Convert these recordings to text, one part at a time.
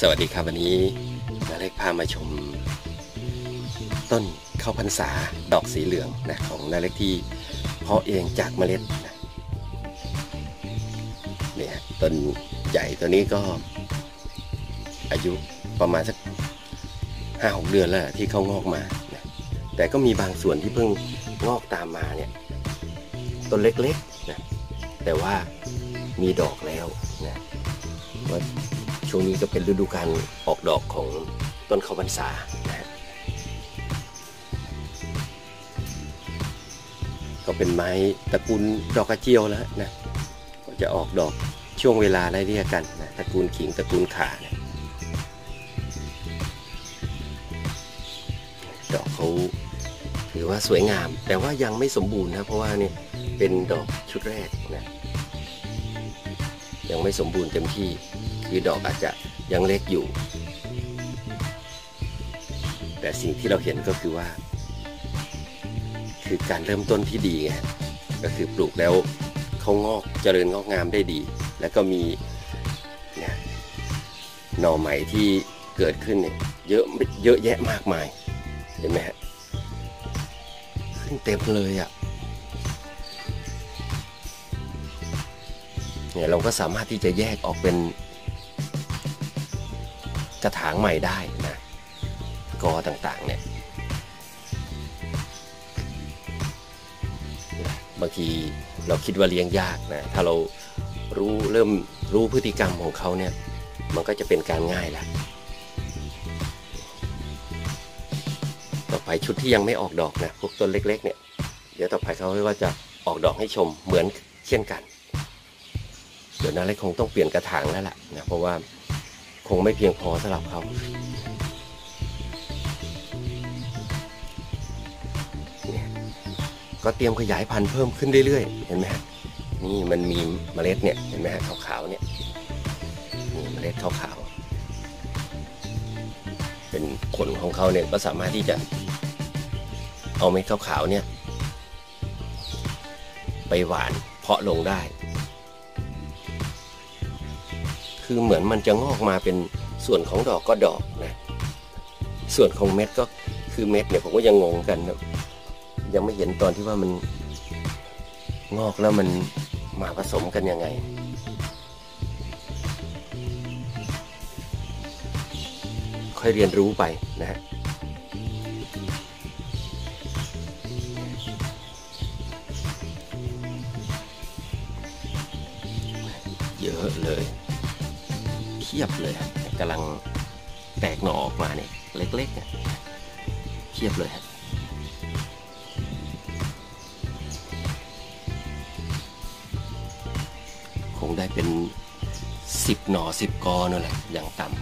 สวัสดีครับวันนี้นาเล็กพามาชม ต้นข้าวพรรษาดอกสีเหลืองนะของนาเล็กที่เพาะเองจากเมล็ดนะเนี่ยต้นใหญ่ตัวนี้ก็ อายุประมาณสักห้าหกเดือนแล้วที่เขางอกมานะแต่ก็มีบางส่วนที่เพิ่งงอกตามมาเนี่ยต้นเล็กๆนะแต่ว่ามีดอกแล้วนะว่า ช่วงนี้ก็เป็นฤดูการออกดอกของต้นข้าวพรรษานะก็เป็นไม้ตระกูลดอกกระเจียวแล้วนะ ก็จะออกดอกช่วงเวลาไล่เรียกกันนะตระกูลขิงตระกูลขาเนี่ยดอกเขาถือว่าสวยงาม แต่ว่ายังไม่สมบูรณ์นะเพราะว่าเนี่ยเป็นดอกชุดแรกนะยังไม่สมบูรณ์เต็มที่ คือดอกอาจจะยังเล็กอยู่ แต่สิ่งที่เราเห็นก็คือว่า คือการเริ่มต้นที่ดีไงก็คือปลูกแล้วเขางอกเจริญงอกงามได้ดี แล้วก็มีเนี่ยหน่อใหม่ที่เกิดขึ้นเนี่ยเยอะเยอะแยะมากมายเห็นไหมฮะขึ้นเต็มเลยอะเนี่ยเราก็สามารถที่จะแยกออกเป็น กระถางใหม่ได้นะกอต่างๆเนี่ยบางทีเราคิดว่าเลี้ยงยากนะถ้าเรารู้เริ่มรู้พฤติกรรมของเขาเนี่ยมันก็จะเป็นการง่ายแล้วต่อไปชุดที่ยังไม่ออกดอกนะพวกต้นเล็ก ๆ เนี่ยเดี๋ยวต่อไปเขาก็จะออกดอกให้ชมเหมือนเช่นกัน เดี๋ยวนาเล็กคงต้องเปลี่ยนกระถางแล้วล่ะนะเพราะว่า งไม่เพียงพอสำหรับเขาก็เตรียมขยายพันธุ์เพิ่มขึ้นเรื่อยๆ เห็นไหมฮะนี่มันมีเมล็ดเนี่ยเห็นไหมฮะขาวๆเนี่ยนี่เมล็ดขาวๆเป็นผลของเขาเนี่ยก็สามารถที่จะเอาเม็ดขาวๆเนี่ย ไปหวานเพาะลงได้ คือเหมือนมันจะงอกมาเป็นส่วนของดอกก็ดอกนะ ส่วนของเม็ดก็คือเม็ดเนี่ยผมก็ยังงงกันนะยังไม่เห็นตอนที่ว่ามันงอกแล้วมันมาผสมกันยังไง ค่อยเรียนรู้ไปนะฮะเยอะเลย เทียบเลยกำลังแตกหน่อออกมาเนี่ยเล็กๆเนี่ยเทียบเลยฮะคงได้เป็นสิบหน่อสิบกอนั่นแหละอย่างต่ำ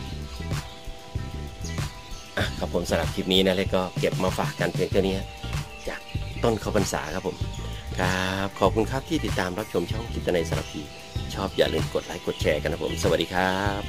อะครับผมสำหรับคลิปนี้นะเล็กก็เก็บมาฝากกันเพียงแค่นี้จากต้นข้าวพรรษาครับผม ครับ ขอบคุณครับที่ติดตามรับชมช่องกิตในสารพี ชอบอย่าลืมกดไลค์กดแชร์กันนะผม สวัสดีครับ